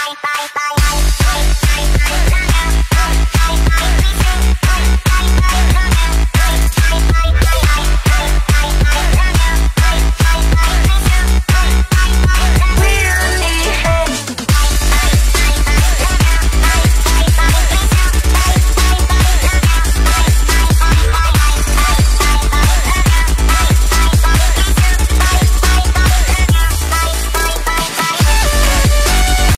bye bye bye